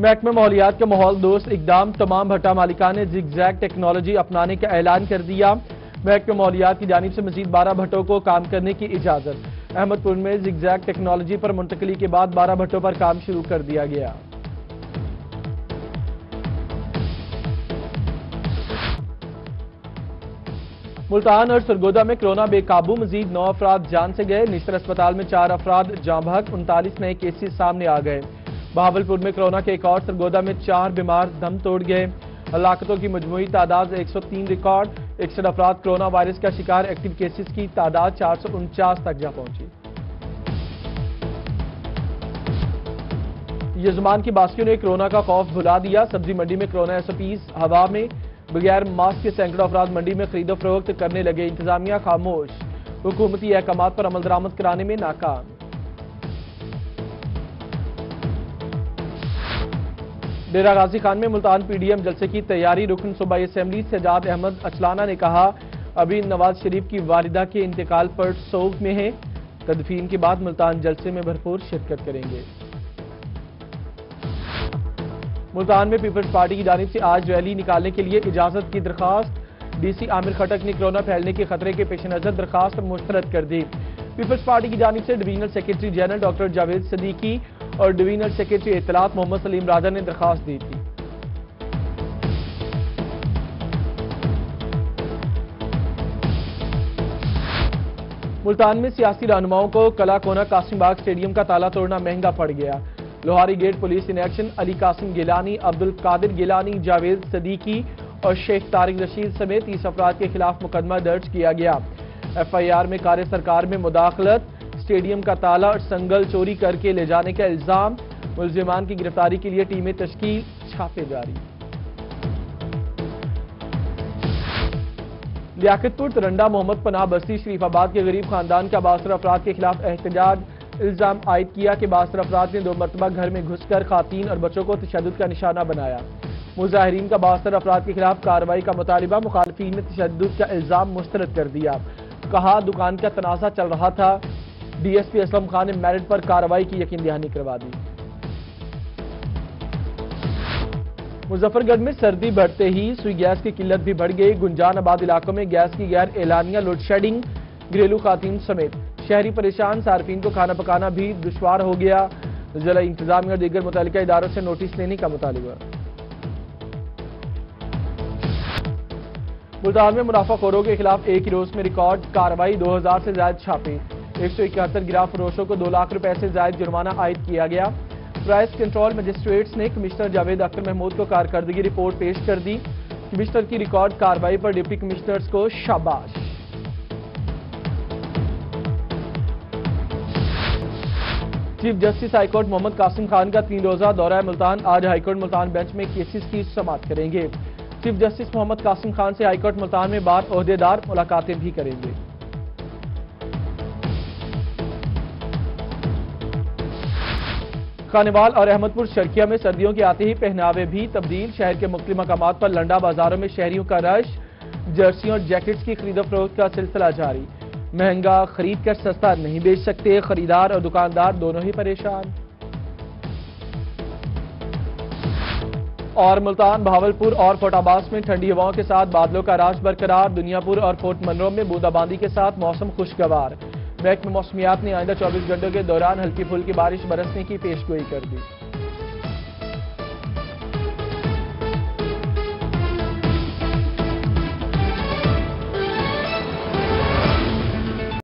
महकमे माहौलियात का माहौल दोस्त, इकदाम तमाम भट्टा मालिका ने जिग जैग टेक्नोलॉजी अपनाने का ऐलान कर दिया। महकमे माहौलियात की जानब से मजीद बारह भट्टों को काम करने की इजाज़त। अहमदपुर में जिग जैग टेक्नोलॉजी पर मुंतकली के बाद बारह भट्टों पर काम शुरू कर दिया गया। मुल्तान और सरगोदा में कोरोना बेकाबू, मजीद नौ अफराद जान से गए। निश्तर अस्पताल में चार अफराद जाँ उनतालीस नए केसेस सामने आ गए। बहावलपुर में कोरोना के एक और सरगोदा में चार बीमार दम तोड़ गए। हलाकतों की मजमू तादाद 103 रिकॉर्ड। इकसठ अफराद कोरोना वायरस का शिकार एक्टिव केसेस की तादाद चार सौ उनचास तक जा पहुँची। यजमान की बासियों ने कोरोना का खौफ भुला दिया। सब्ज़ी मंडी में कोरोना एसओपीज हवा में, बगैर मास्क के सैकड़ों अफराद मंडी में खरीदो फरोख्त करने लगे इंतजामिया खामोश। हुकूमती अहकाम पर अमल दरामद कराने में नाकाम। डेरा गाजी खान में मुल्तान पीडीएम जलसे की तैयारी, रुकन सूबाई असम्बली सजाद अहमद अचलाना ने कहा, अभी नवाज़ शरीफ की वालिदा के इंतकाल पर सोग में है। तदफीन के बाद मुल्तान जलसे में भरपूर शिरकत करेंगे। मुल्तान में पीपल्स पार्टी की जानब से आज रैली निकालने के लिए इजाज़त की दरखास्त। डीसी आमिर खटक ने कोरोना फैलने के खतरे के पेश नज़र दरखास्त मुस्तरद कर दी। पीपल्स पार्टी की जानब से divisional secretary general doctor Javed Siddiqui और डिवीजनल सेक्रेटरी इतलात मोहम्मद सलीम राजा ने दरखास्त दी थी। मुल्तान में सियासी रहनुमाओं को कला कोना कासिम बाग स्टेडियम का ताला तोड़ना महँगा पड़ गया। Lohari gate police in action Ali Qasim Gilani, Abdul Qadir Gilani, Javed Siddiqui और शेख तारिक रशीद समेत तीस अफराद के खिलाफ मुकदमा दर्ज किया गया। एफ़ आई आर में कार्य सरकार में मुदाखलत स्टेडियम का ताला और संगल चोरी करके ले जाने का इल्ज़ाम। मुलजिमान की गिरफ्तारी के लिए टीमें तश्कील, छापे जारी। लियाकतपुर, तरंडा, मोहम्मद पनाह बस्ती शरीफाबाद के गरीब खानदान का बासर अफराद के खिलाफ एहतजाज इल्ज़ाम आयद किया कि बासर अफराद ने दो मरतबा घर में घुसकर खातन और बच्चों को तशद का निशाना बनाया। मुजाहरीन का बासर अफराद के खिलाफ कार्रवाई का मुतालबा मुखालफी ने तशद का इल्ज़ाम मुस्तरद कर दिया। कहा, दुकान का तनाजा चल रहा था। डीएसपी असलम खान ने मेरिट पर कार्रवाई की, यकीन दहानी करवा दी। मुजफ्फरगढ़ में सर्दी बढ़ते ही सुई गैस की किल्लत भी बढ़ गई। गुंजान आबाद इलाकों में गैस की गैर एलानिया लोड शेडिंग, घरेलू खातन समेत। शहरी परेशान, सार्फिन को खाना पकाना भी दुशवार हो गया। जिला इंतजामिया और दीगर मुतल इदारों से नोटिस लेने का मुतालबा। मुल्तान में मुनाफाखोरों के खिलाफ एक ही रोज में रिकॉर्ड कार्रवाई 2000 से ज़्यादा छापे। एक सौ इकहत्तर गिरा फरोशों को दो लाख रुपए से ज़्यादा जुर्माना आयद किया गया। प्राइस कंट्रोल मजिस्ट्रेट्स ने कमिश्नर जावेद अख्तर महमूद को कारकर्दगी रिपोर्ट पेश कर दी। कमिश्नर की रिकॉर्ड कार्रवाई पर डिप्टी कमिश्नर्स को शाबाश। Chief justice high court Mohammad Qasim Khan का तीन रोजा दौरा मुल्तान, आज हाईकोर्ट मुल्तान बेंच में केसेस की समाप्त करेंगे। चीफ जस्टिस मोहम्मद कासिम खान से हाईकोर्ट मुल्तान में बार अहदेदार, मुलाकातें भी करेंगे। खानेवाल और अहमदपुर शर्किया में सर्दियों के आते ही पहनावे भी तब्दील। शहर के मुख्य मकाम पर लंडा बाजारों में शहरियों का रश जर्सी और जैकेट्स की खरीदो फरोख्त का सिलसिला जारी। महँगा खरीद कर सस्ता नहीं बेच सकते खरीदार और दुकानदार दोनों ही परेशान। और मुल्तान, भावलपुर और फोटाबास में ठंडी हवाओं के साथ बादलों का राज बरकरार। दुनियापुर और फोर्ट मनरो में बूंदाबांदी के साथ मौसम खुशगवार। महकमे मौसमियात ने आइंदा 24 घंटों के दौरान हल्की फुल्की बारिश, बरसने की पेशगोई कर दी।